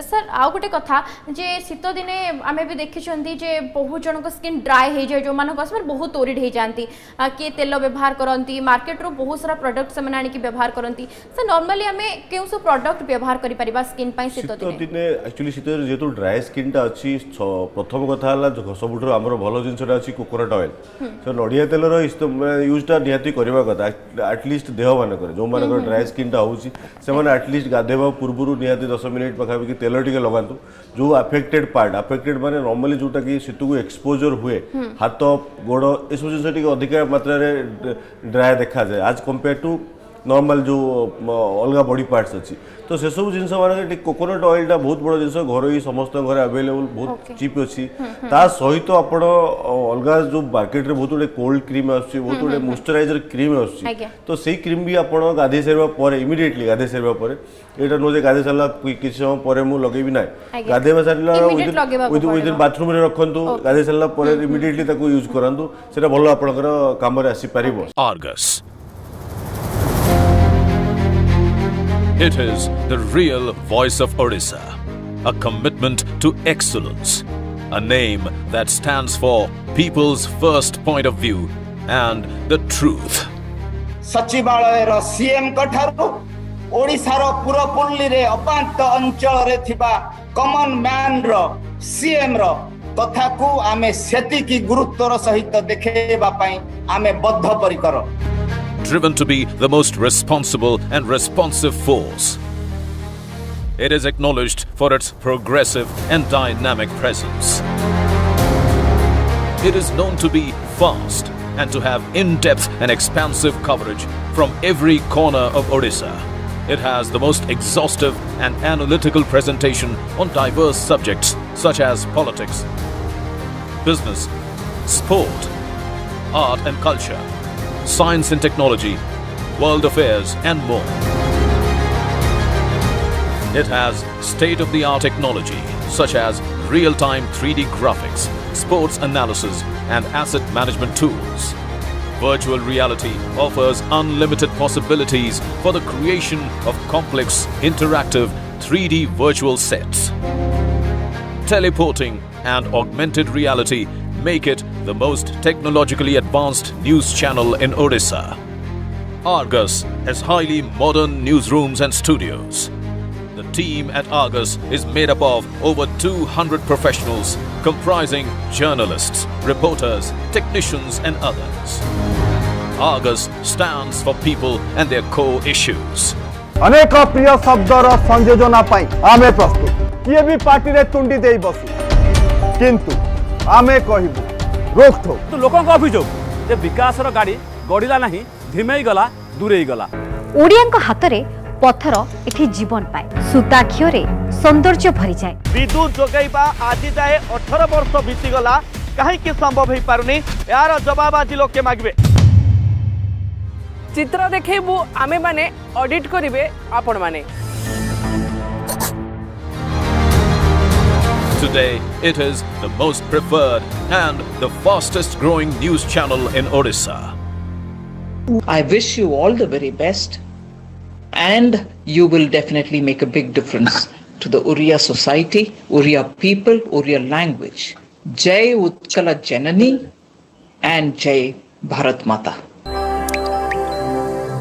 Sir आउ गोटे कथा जे शीत दिन आम भी देखी जे बहुत जन स्किन ड्राई हो जाए जो मान बहुत तोरीड हो जाती किए तेल व्यवहार करती मार्केट रू बहुत सारा प्रडक्ट से आणिक व्यवहार करती सर नर्माली आम क्यों सब प्रडक्ट व्यवहार कर स्किन शीत दिन एक्चुअली शीत जेहेतु ड्राए स्किन अच्छी प्रथम कथा सब भल जिन अच्छी कोकोनट अएल सर नड़िया तेल यूजा निहाती कथा आटलिस्ट देह मानक जो मानक ड्राए स्किन स्किनटा आटलिस्ट गाधे पूर्व निहाती दस मिनिट पाखापाखी ପୂର୍ବରୁ ନିହାତି ଦଶ ମିନିଟ୍ ପାଖାପାଖି ତେଲ ଟିକେ ଲଗାନ୍ତୁ ଯେଉଁ ଆଫେକ୍ଟେଡ୍ ପାର୍ଟ ଆଫେକ୍ଟେଡ୍ ମାନେ ନର୍ମାଲି ଯେଉଁଟାକି ଶୀତକୁ ଏକ୍ସପୋଜର ହୁଏ ହାତ ଗୋଡ଼ ଏସବୁ ଜିନିଷ ଟିକେ ଅଧିକା ମାତ୍ରାରେ ଡ୍ରାଏ ଦେଖାଯାଏ ଆଜ୍ କମ୍ପେୟାର ଟୁ ନର୍ମାଲ ଯେଉଁ ଅଲଗା ବଡି ପାର୍ଟସ ଅଛି ତ ସେସବୁ ଜିନିଷ ମାନଙ୍କରେ ଟିକେ କୋକୋନଟ୍ ଅଏଲ୍ଟା ବହୁତ ବଡ଼ ଜିନିଷ ଘରୋଇ ସମସ୍ତଙ୍କ ଘରେ ଆଭେଲେବୁଲ୍ ବହୁତ Okay. ଚିପ୍ ଅଛି ତା ସହିତ ଆପଣ ଅ, ଅଲଗା ଯେଉଁ ମାର୍କେଟରେ ବହୁତ ଗୁଡ଼ିଏ କୋଲ୍ଡ କ୍ରିମ୍ ଆସୁଛି ବହୁତ ଗୁଡ଼ିଏ ମୋଇଶ୍ଚରାଇଜର କ୍ରିମ୍ ଆସୁଛି ଆଜ୍ଞା। ତ ସେଇ କ୍ରିମ୍ ବି ଆପଣ ଗାଧେଇ ସାରିବା ପରେ ଇମିଡ଼ିଏଟଲି ଗାଧେଇ ସାରିବା ପରେ ଏଇଟା ନୁହେଁ ଯେ ଗାଧେଇ ସାରିଲା କି- କିଛି ସମୟ ପରେ ମୁଁ ଲଗେଇବି ନାହିଁ ଆଜ୍ଞା। ଗାଧେଇବା ସାରିଲା Immediate ଲଗେଇବାକୁ ୱିଦିନ୍ ପଡ଼ିବ। ବାଥରୁମରେ ରଖନ୍ତୁ ଗାଧେଇ ସାରିଲା ପରେ ଇମିଡ଼ିଏଟଲି ତାକୁ ୟୁଜ୍ କରନ୍ତୁ ସେଇଟା ଭଲ ଆପଣଙ୍କର କାମରେ ଆସିପାରିବ Argus. It is the real voice of Odisha, a commitment to excellence, a name that stands for people's first point of view and the truth. ସଚିବାଳୟର ସିଏମଙ୍କ ଠାରୁ ଓଡ଼ିଶାର ପୁରପଲ୍ଲୀରେ ଅପାନ୍ତ ଅଞ୍ଚଳରେ ଥିବା କମନ ମ୍ୟାନର ସିଏମର କଥାକୁ ଆମେ ସେତିକି ଗୁରୁତ୍ୱର ସହିତ ଦେଖେଇବା ପାଇଁ ଆମେ ବଦ୍ଧପରିକର driven to be the most responsible and responsive force. It is acknowledged for its progressive and dynamic presence. It is known to be fast and to have in depth and expansive coverage from every corner of Odisha. It has the most exhaustive and analytical presentation on diverse subjects such as politics, business, sport, art and culture, science and technology, world affairs, and more. It has state of the art technology such as real time 3D graphics, sports analysis, and asset management tools. Virtual reality offers unlimited possibilities for the creation of complex, interactive 3D virtual sets teleporting, and augmented reality make it the most technologically advanced news channel in Odisha. Argus has highly modern newsrooms and studios. The team at Argus is made up of over 200 professionals comprising journalists, reporters, technicians, and others. Argus stands for people and their core issues. ଅନେକ ପ୍ରିୟ ଶବ୍ଦର ସଂଯୋଜନା ପାଇଁ ଆମେ ପ୍ରସ୍ତୁତ କିଏ ବି ପାଟିରେ ତୁଣ୍ଡି ଦେଇ ବସୁ କିନ୍ତୁ ଆମେ କହିବୁ ରୋକଠୋକ କିନ୍ତୁ ଲୋକଙ୍କ ଅଭିଯୋଗ ଯେ ବିକାଶର ଗାଡ଼ି ଗଡ଼ିଲା ନାହିଁ ଧିମେଇ ଗଲା ଦୂରେଇ ଗଲା ଓଡ଼ିଆଙ୍କ ହାତରେ ପଥର ଏଠି ଜୀବନ ପାଏ ସୂତାକ୍ଷରେ ସୌନ୍ଦର୍ଯ୍ୟ ଭରିଯାଏ ବିଦ୍ୟୁତ ଯୋଗାଇବା ଆଜି ଯାଏ ଅଠର ବର୍ଷ ବିତିଗଲା କାହିଁକି ସମ୍ଭବ ହେଇପାରୁନି ଏହାର ଜବାବ ଆଜି ଲୋକେ ମାଗିବେ ଚିତ୍ର ଦେଖେଇବୁ ଆମେମାନେ ଅଡିଟ୍ କରିବେ ଆପଣମାନେ Today, it is the most preferred and the fastest growing news channel in Odisha. I wish you all the very best, and you will definitely make a big difference to the Uriya society, Uriya people, Uriya language. Jai Utkala Janani and Jai Bharat Mata.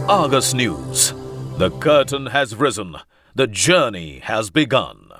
Argus News. The curtain has risen. The journey has begun.